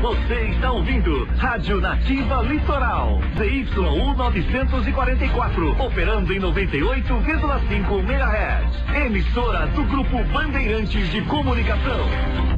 Você está ouvindo Rádio Nativa Litoral. ZYU 944. Operando em 98,5 MHz. Emissora do Grupo Bandeirantes de Comunicação.